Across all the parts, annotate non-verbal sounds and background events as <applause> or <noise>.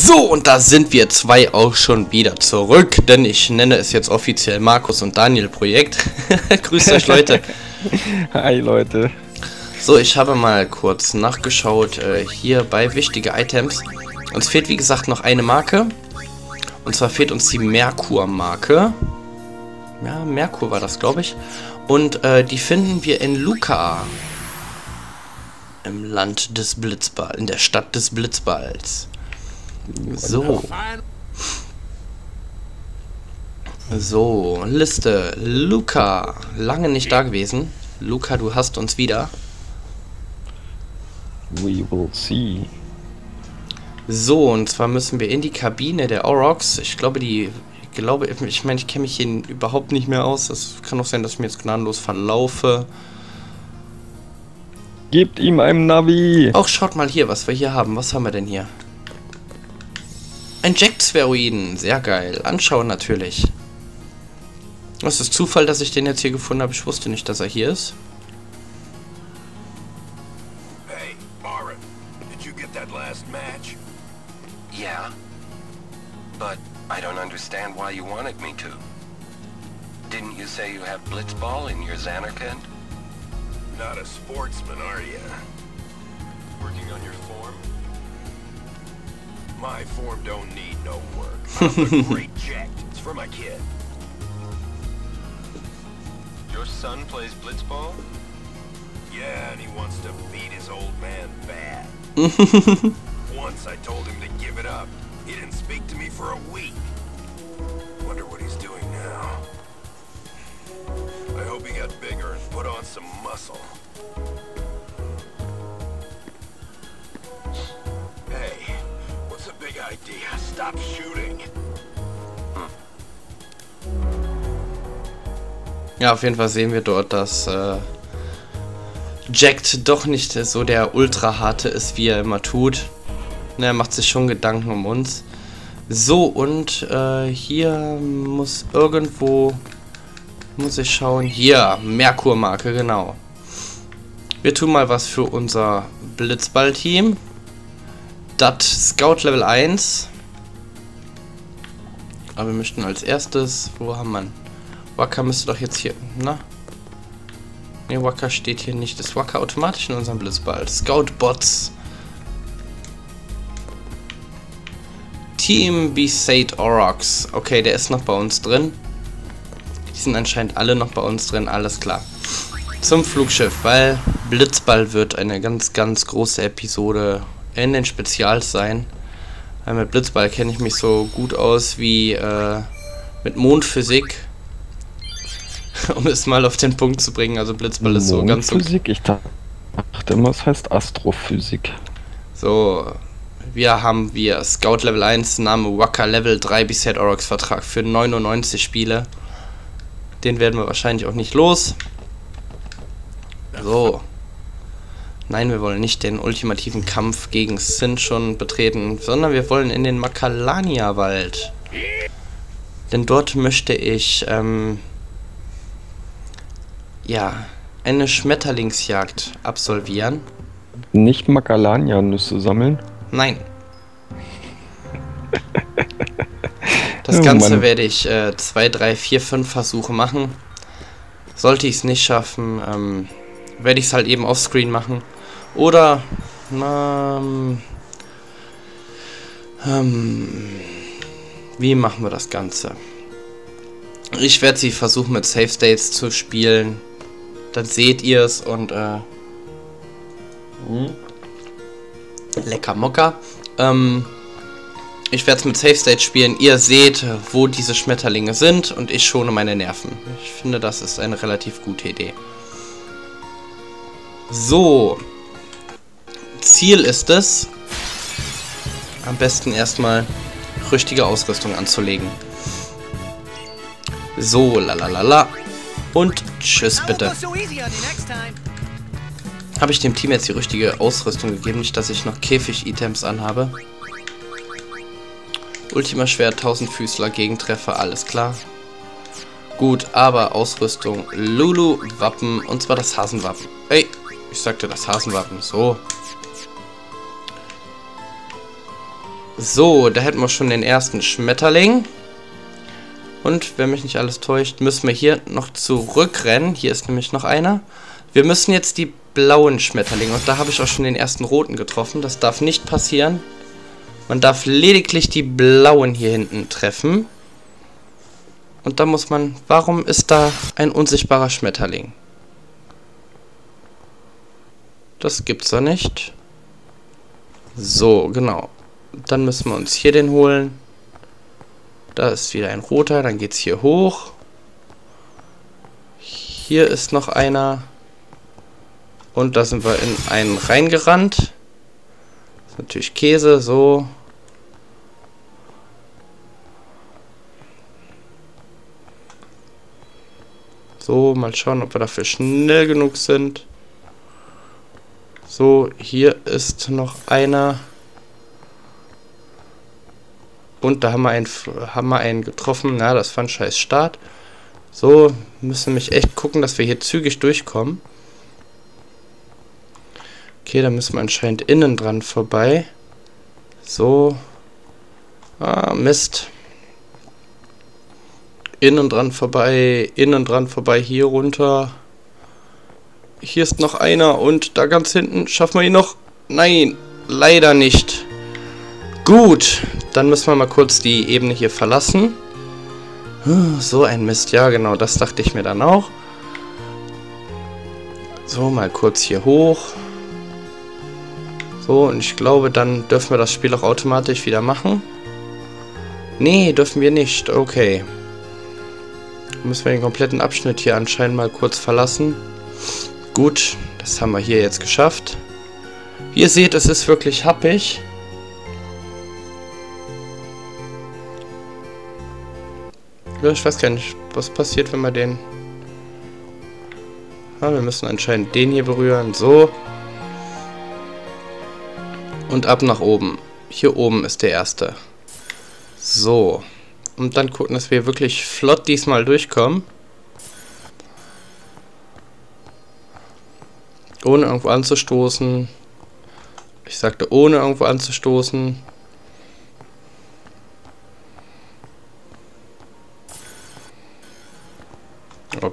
So, und da sind wir zwei auch schon wieder zurück, denn ich nenne es jetzt offiziell Markus und Daniel Projekt. <laughs> Grüßt euch, Leute. Hi, Leute. So, ich habe mal kurz nachgeschaut äh, hier bei wichtige Items. Uns fehlt, wie gesagt, noch eine Marke. Und zwar fehlt uns die Merkur-Marke. Ja, Merkur war das, glaube ich. Und äh, die finden wir in Luca. Im Land des Blitzballs, in der Stadt des Blitzballs. So. So, Liste. Luca. Lange nicht da gewesen. Luca, du hast uns wieder. We will see. So, und zwar müssen wir in die Kabine der Aurochs. Ich glaube, die. Ich glaube, ich meine, ich kenne mich hier überhaupt nicht mehr aus. Es kann auch sein, dass ich mir jetzt gnadenlos verlaufe. Gebt ihm ein Navi. Auch schaut mal hier, was wir hier haben. Was haben wir denn hier? Ein Jack-Spheroiden. Sehr geil. Anschauen natürlich. Was ist Zufall, dass ich den jetzt hier gefunden habe? Ich wusste nicht, dass er hier ist. Hey, Arin, did you get that last match? Yeah. But I don't understand why you wanted me to. Didn't you say you have Blitzball in your Xanarkand? Not a sportsman, are you? Working on your form? My form don't need no work. <laughs> I'm great jet. It's for my kid. Your son plays Blitzball? Yeah, and he wants to beat his old man bad. <laughs> Once I told him to give it up. He didn't speak to me for a week. Wonder what he's doing now. I hope he got bigger and put on some muscle. Idea? Stop shooting. Ja, auf jeden Fall sehen wir dort, dass äh, Jack doch nicht so der Ultra-Harte ist, wie er immer tut. Ne, er macht sich schon Gedanken um uns. So, und äh, hier muss irgendwo... Muss ich schauen. Hier, Merkur-Marke, genau. Wir tun mal was für unser Blitzball-Team. Das Scout Level 1. Aber wir möchten als erstes... Wo haben wir... Wacker müsste doch jetzt hier... Na? Ne, Wacker steht hier nicht. Ist Wacker automatisch in unserem Blitzball? Scout-Bots. Team Besaid Orox. Okay, der ist noch bei uns drin. Die sind anscheinend alle noch bei uns drin. Alles klar. Zum Flugschiff, weil Blitzball wird eine ganz, ganz große Episode in den Spezials sein. Weil mit Blitzball kenne ich mich so gut aus wie äh, mit Mondphysik. <laughs> um es mal auf den Punkt zu bringen. Also Blitzball ist so ganz so. Physik, ich dachte immer, es heißt Astrophysik. So, wir haben wir Scout Level 1, Name Wacker Level 3 Beset Orox Vertrag für 99 Spiele. Den werden wir wahrscheinlich auch nicht los. So. Nein, wir wollen nicht den ultimativen Kampf gegen Sin schon betreten, sondern wir wollen in den Makalania-Wald. Denn dort möchte ich, ähm, ja, eine Schmetterlingsjagd absolvieren. Nicht Macalania-Nüsse sammeln? Nein. <laughs> Das Oh Ganze Mann. werde ich äh, zwei, drei, vier, fünf Versuche machen. Sollte ich es nicht schaffen, ähm, werde ich es halt eben offscreen machen. Oder, ähm, ähm, wie machen wir das Ganze? Ich werde sie versuchen mit Save States zu spielen. Dann seht ihr es und äh, hm. lecker Mocker. Ähm, ich werde es mit Safe State spielen. Ihr seht, wo diese Schmetterlinge sind und ich schone meine Nerven. Ich finde, das ist eine relativ gute Idee. So. Ziel ist es, am besten erstmal richtige Ausrüstung anzulegen. So, lalalala. Und tschüss bitte. Habe ich dem Team jetzt die richtige Ausrüstung gegeben? Nicht, dass ich noch Käfig-Items anhabe. Ultima Schwert, 1000 Füßler, Gegentreffer, alles klar. Gut, aber Ausrüstung, Lulu, Wappen, und zwar das Hasenwappen. Ey, ich sagte das Hasenwappen, so. So, da hätten wir schon den ersten Schmetterling. Und, wenn mich nicht alles täuscht, müssen wir hier noch zurückrennen. Hier ist nämlich noch einer. Wir müssen jetzt die blauen Schmetterlinge. Und da habe ich auch schon den ersten roten getroffen. Das darf nicht passieren. Man darf lediglich die blauen hier hinten treffen. Und da muss man... Warum ist da ein unsichtbarer Schmetterling? Das gibt's doch nicht. So, genau. Dann müssen wir uns hier den holen. Da ist wieder ein roter, dann geht's hier hoch. Hier ist noch einer. Und da sind wir in einen reingerannt. Das ist natürlich Käse, so. So, mal schauen, ob wir dafür schnell genug sind. So, hier ist noch einer. Und da haben wir einen, haben wir einen getroffen. Na, das ein scheiß Start. So, müssen mich echt gucken, dass wir hier zügig durchkommen. Okay, da müssen wir anscheinend innen dran vorbei. So. Ah, Mist. Innen dran vorbei, innen dran vorbei, hier runter. Hier ist noch einer und da ganz hinten schaffen wir ihn noch. Nein, leider nicht. Gut, dann müssen wir mal kurz die Ebene hier verlassen. So ein Mist, ja genau, das dachte ich mir dann auch. So, mal kurz hier hoch. So, und ich glaube, dann dürfen wir das Spiel auch automatisch wieder machen. Nee, dürfen wir nicht. Okay. Müssen wir den kompletten Abschnitt hier anscheinend mal kurz verlassen. Gut, das haben wir hier jetzt geschafft. Wie ihr seht, es ist wirklich happig. Ich weiß gar nicht, was passiert, wenn wir den... Ah, wir müssen anscheinend den hier berühren. So. Und ab nach oben. Hier oben ist der erste. So. Und dann gucken, dass wir wirklich flott diesmal durchkommen. Ohne irgendwo anzustoßen. Ich sagte, ohne irgendwo anzustoßen.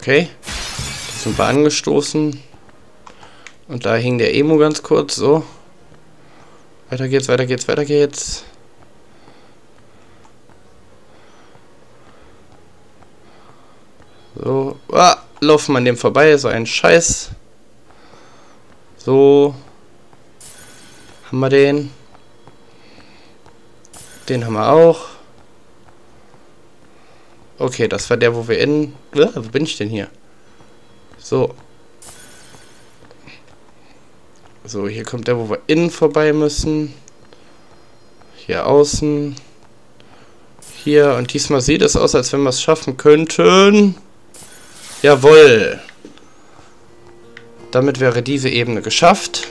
Okay. Sind wir angestoßen. Und da hing der Emo ganz kurz. So. Weiter geht's, weiter geht's, weiter geht's. So. Ah, laufen wir an dem vorbei. So ein Scheiß. So. Haben wir den. Den haben wir auch. Okay, das war der, wo wir in... Wo bin ich denn hier? So. So, hier kommt der, wo wir innen vorbei müssen. Hier außen. Hier. Und diesmal sieht es aus, als wenn wir es schaffen könnten. Jawohl. Damit wäre diese Ebene geschafft.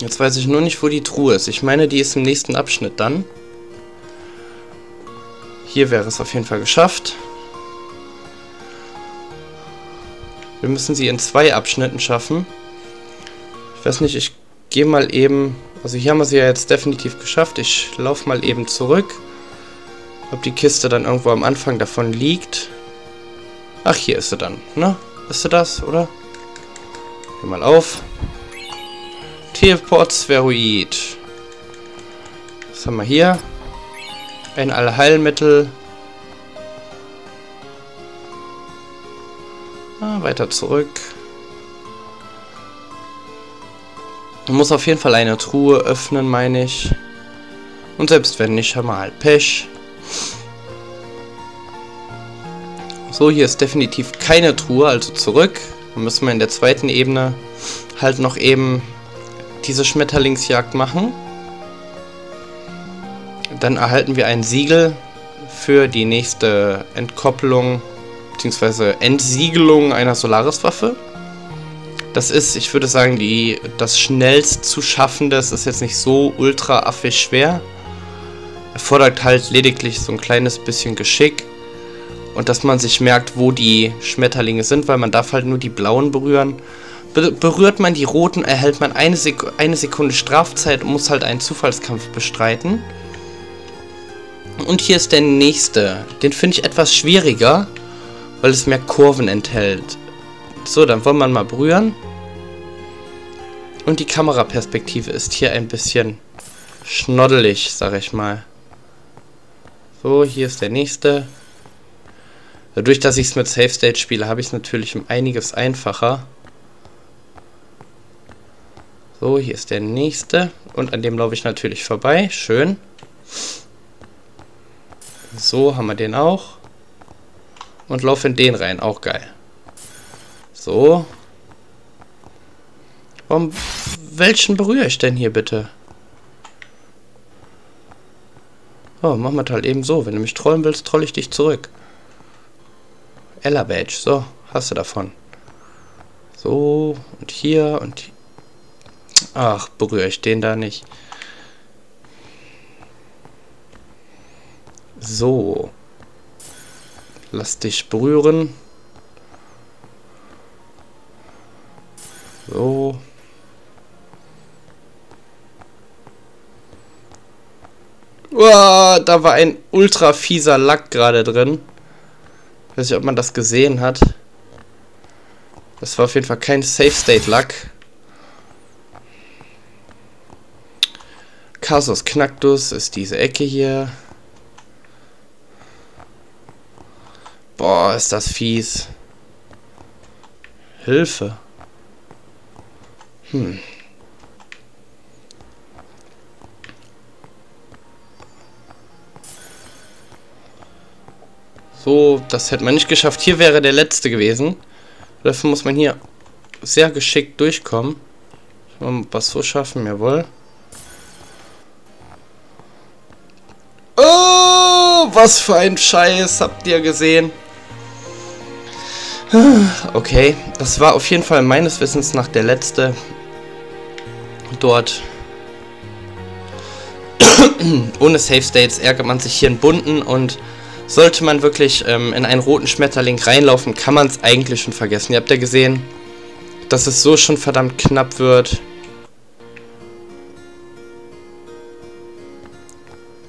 Jetzt weiß ich nur nicht, wo die Truhe ist. Ich meine, die ist im nächsten Abschnitt dann. Hier wäre es auf jeden Fall geschafft. Wir müssen sie in zwei Abschnitten schaffen. Ich weiß nicht, ich gehe mal eben... Also hier haben wir sie ja jetzt definitiv geschafft. Ich laufe mal eben zurück. Ob die Kiste dann irgendwo am Anfang davon liegt. Ach, hier ist sie dann, ne? Ist sie das, oder? Geh mal auf. Teleport Spheroid. Was haben wir hier? Ein Allheilmittel. Ah, weiter zurück. Man muss auf jeden Fall eine Truhe öffnen, meine ich. Und selbst wenn nicht, haben wir halt Pech. So, hier ist definitiv keine Truhe, also zurück. Dann müssen wir in der zweiten Ebene halt noch eben diese Schmetterlingsjagd machen. Dann erhalten wir ein Siegel für die nächste Entkopplung bzw. Entsiegelung einer Solaris-Waffe. Das ist, ich würde sagen, die, das schnellst zu schaffende. Es ist jetzt nicht so ultra affig schwer. Erfordert halt lediglich so ein kleines bisschen Geschick. Und dass man sich merkt, wo die Schmetterlinge sind, weil man darf halt nur die blauen berühren. Be berührt man die roten, erhält man eine, Sek eine Sekunde Strafzeit und muss halt einen Zufallskampf bestreiten. Und hier ist der nächste. Den finde ich etwas schwieriger, weil es mehr Kurven enthält. So, dann wollen wir mal berühren. Und die Kameraperspektive ist hier ein bisschen schnoddelig, sag ich mal. So, hier ist der nächste. Dadurch, dass ich es mit Safe State spiele, habe ich es natürlich um einiges einfacher. So, hier ist der nächste. Und an dem laufe ich natürlich vorbei. Schön. So, haben wir den auch. Und laufe in den rein. Auch geil. So. Warum, welchen berühre ich denn hier bitte? Oh, machen wir halt eben so. Wenn du mich trollen willst, troll ich dich zurück. Ella Badge. So, hast du davon. So, und hier und. Ach, berühre ich den da nicht. So. Lass dich berühren. So. Uah, da war ein ultra fieser Lack gerade drin. Weiß nicht, ob man das gesehen hat. Das war auf jeden Fall kein Safe State Lack. Casus Knacktus ist diese Ecke hier. Boah, ist das fies. Hilfe. Hm. So, das hätte man nicht geschafft. Hier wäre der letzte gewesen. Dafür muss man hier sehr geschickt durchkommen. Was so schaffen, jawohl. Oh, was für ein Scheiß, habt ihr gesehen? Okay, das war auf jeden Fall meines Wissens nach der letzte dort. <coughs> Ohne Safe States ärgert man sich hier in bunten und sollte man wirklich ähm, in einen roten Schmetterling reinlaufen, kann man es eigentlich schon vergessen. Ihr habt ja gesehen, dass es so schon verdammt knapp wird.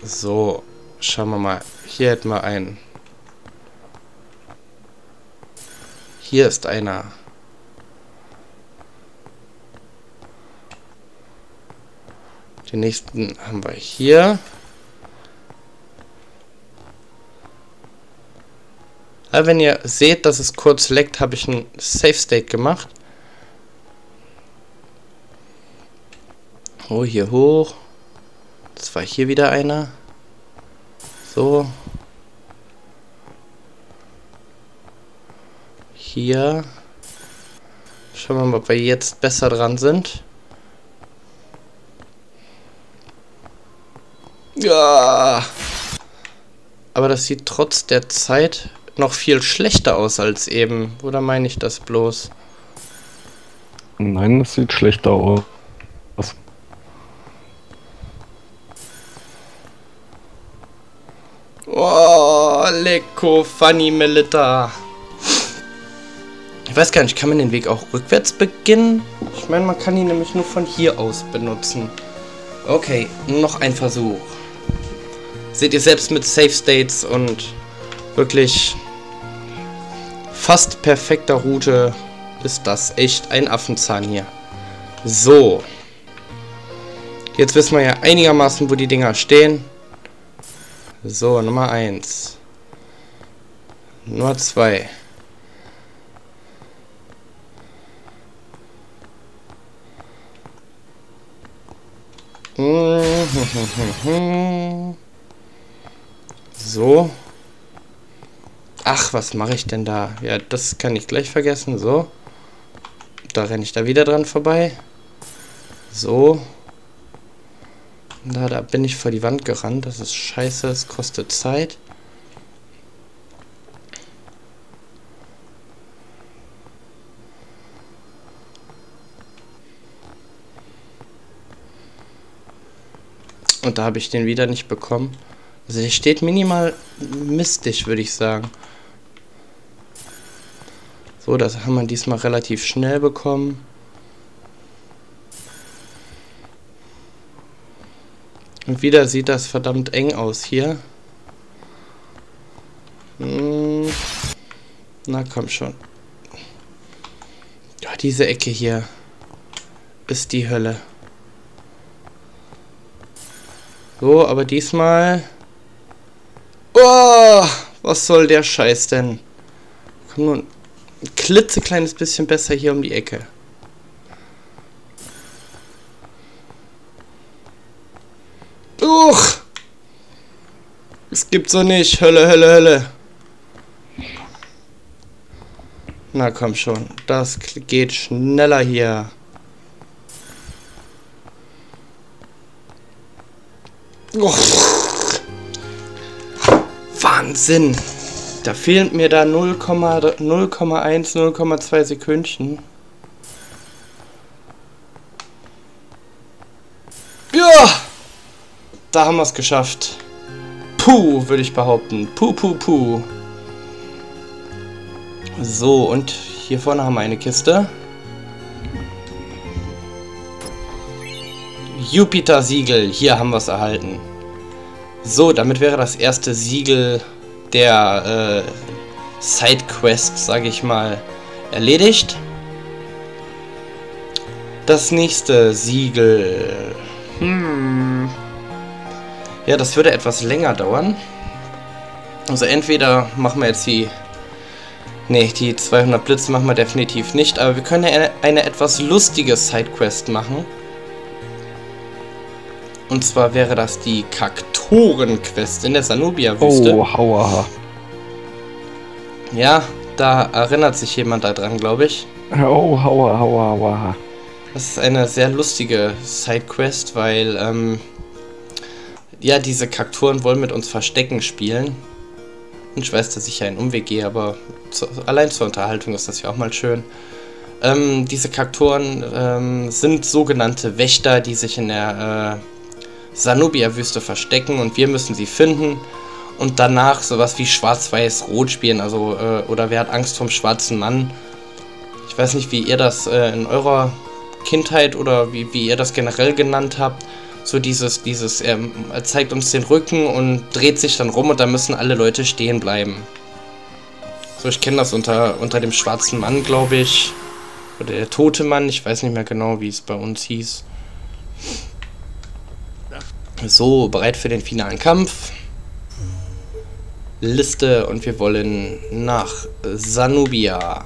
So, schauen wir mal. Hier hätten wir einen. Hier ist einer. Den nächsten haben wir hier. Aber wenn ihr seht, dass es kurz leckt, habe ich ein Safe State gemacht. Oh, hier hoch. Das war hier wieder einer. So. Hier. Schauen wir mal, ob wir jetzt besser dran sind. Ja. Aber das sieht trotz der Zeit noch viel schlechter aus als eben. Oder meine ich das bloß? Nein, das sieht schlechter aus. Oh, lecko, funny Melita. Ich weiß gar nicht, kann man den Weg auch rückwärts beginnen? Ich meine, man kann ihn nämlich nur von hier aus benutzen. Okay, noch ein Versuch. Seht ihr selbst mit Safe States und wirklich fast perfekter Route ist das echt ein Affenzahn hier. So. Jetzt wissen wir ja einigermaßen, wo die Dinger stehen. So, Nummer 1. Nummer 2. <laughs> So. Ach, was mache ich denn da? Ja, das kann ich gleich vergessen. So. Da renne ich da wieder dran vorbei. So. Da, da bin ich vor die Wand gerannt. Das ist scheiße. Es kostet Zeit. Und da habe ich den wieder nicht bekommen. Also der steht minimal mistig, würde ich sagen. So, das haben wir diesmal relativ schnell bekommen. Und wieder sieht das verdammt eng aus hier. Hm. Na komm schon. Ja, diese Ecke hier ist die Hölle. So, aber diesmal... Oh, was soll der Scheiß denn? Komm nur ein klitzekleines bisschen besser hier um die Ecke. Uch! Es gibt so nicht. Hölle, Hölle, Hölle. Na komm schon. Das geht schneller hier. Oh. Wahnsinn. Da fehlt mir da 0,1, 0,2 Sekündchen. Ja! Da haben wir es geschafft. Puh, würde ich behaupten. Puh, puh, puh. So, und hier vorne haben wir eine Kiste. Jupiter-Siegel. Hier haben wir es erhalten. So, damit wäre das erste Siegel der äh, Sidequest, sage ich mal, erledigt. Das nächste Siegel. Hm. Ja, das würde etwas länger dauern. Also entweder machen wir jetzt die... Ne, die 200 Blitze machen wir definitiv nicht, aber wir können eine, eine etwas lustige Sidequest machen. Und zwar wäre das die Kaktoren-Quest in der Sanubia-Wüste. Oh, hauaha. Ja, da erinnert sich jemand daran, glaube ich. Oh, hauaha, hauaha. Das ist eine sehr lustige Sidequest, weil, ähm, ja, diese Kaktoren wollen mit uns Verstecken spielen. Und ich weiß, dass ich ja einen Umweg gehe, aber zu, allein zur Unterhaltung ist das ja auch mal schön. Ähm, diese Kaktoren ähm, sind sogenannte Wächter, die sich in der äh, Sanubia-Wüste verstecken und wir müssen sie finden und danach sowas wie Schwarz-Weiß-Rot spielen, also äh, oder wer hat Angst vom schwarzen Mann? Ich weiß nicht, wie ihr das äh, in eurer Kindheit oder wie, wie ihr das generell genannt habt. So dieses, dieses, er, er zeigt uns den Rücken und dreht sich dann rum und da müssen alle Leute stehen bleiben. So, ich kenne das unter, unter dem schwarzen Mann, glaube ich. Oder der tote Mann, ich weiß nicht mehr genau, wie es bei uns hieß. So, bereit für den finalen Kampf. Liste und wir wollen nach Sanubia.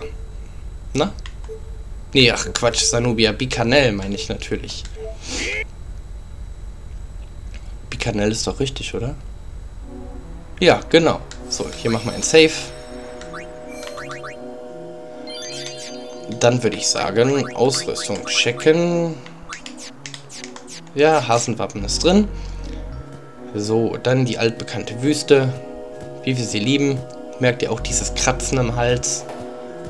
Na? Nee, ach Quatsch, Sanubia. Bikanel meine ich natürlich. Bikanel ist doch richtig, oder? Ja, genau. So, hier machen wir ein Save. Dann würde ich sagen, Ausrüstung checken. Ja, Hasenwappen ist drin. So, dann die altbekannte Wüste. Wie wir sie lieben. Merkt ihr auch dieses Kratzen im Hals?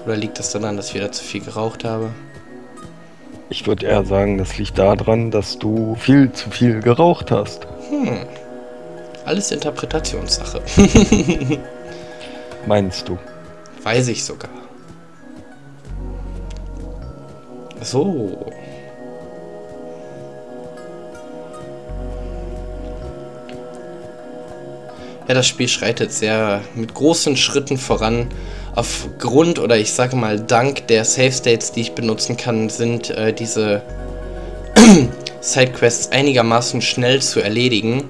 Oder liegt das daran, dass ich wieder zu viel geraucht habe? Ich würde eher sagen, das liegt daran, dass du viel zu viel geraucht hast. Hm. Alles Interpretationssache. <laughs> Meinst du? Weiß ich sogar. So. Ja, das Spiel schreitet sehr mit großen Schritten voran. Aufgrund oder ich sage mal dank der Save States, die ich benutzen kann, sind äh, diese <clears throat> Sidequests einigermaßen schnell zu erledigen.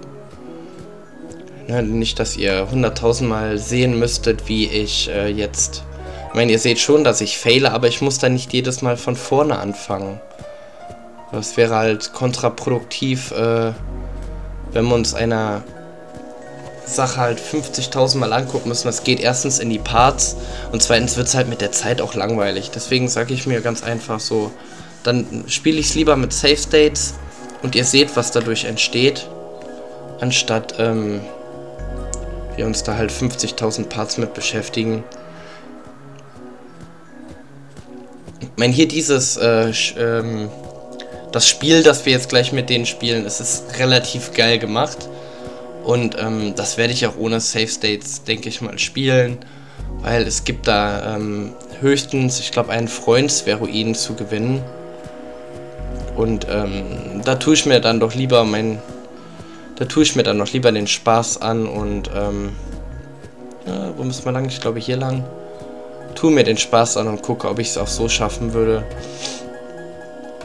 Ne, nicht, dass ihr hunderttausendmal sehen müsstet, wie ich äh, jetzt... Ich meine, ihr seht schon, dass ich fehle, aber ich muss da nicht jedes Mal von vorne anfangen. Das wäre halt kontraproduktiv, äh, wenn wir uns einer Sache halt 50.000 Mal angucken müssen. Das geht erstens in die Parts und zweitens wird es halt mit der Zeit auch langweilig. Deswegen sage ich mir ganz einfach so, dann spiele ich es lieber mit Save States und ihr seht, was dadurch entsteht, anstatt ähm, wir uns da halt 50.000 Parts mit beschäftigen. Ich meine, hier dieses, äh, ähm, das Spiel, das wir jetzt gleich mit denen spielen, es ist relativ geil gemacht. Und ähm, das werde ich auch ohne Save States, denke ich mal, spielen. Weil es gibt da ähm, höchstens, ich glaube, einen Freundsveruin zu gewinnen. Und ähm, da tue ich mir dann doch lieber mein Da tue ich mir dann noch lieber den Spaß an und, ähm, ja, wo müssen wir lang? Ich glaube hier lang. Tue mir den Spaß an und gucke, ob ich es auch so schaffen würde.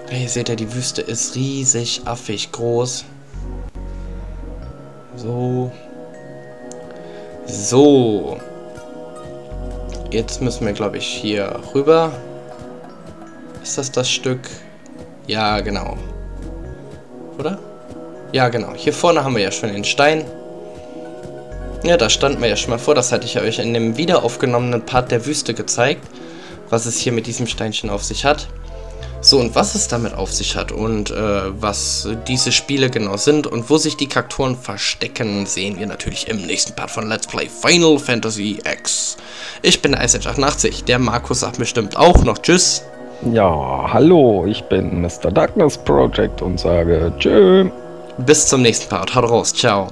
Hier seht ihr, die Wüste ist riesig, affig groß. So. So. Jetzt müssen wir, glaube ich, hier rüber. Ist das das Stück? Ja, genau. Oder? Ja, genau. Hier vorne haben wir ja schon den Stein. Ja, da standen wir ja schon mal vor. Das hatte ich euch in dem wiederaufgenommenen Part der Wüste gezeigt. Was es hier mit diesem Steinchen auf sich hat. So, und was es damit auf sich hat und äh, was diese Spiele genau sind und wo sich die Charaktere verstecken, sehen wir natürlich im nächsten Part von Let's Play Final Fantasy X. Ich bin der Ice88, der Markus sagt bestimmt auch noch Tschüss. Ja, hallo, ich bin Mr. Darkness Project und sage Tschö. Bis zum nächsten Part, haut raus, ciao.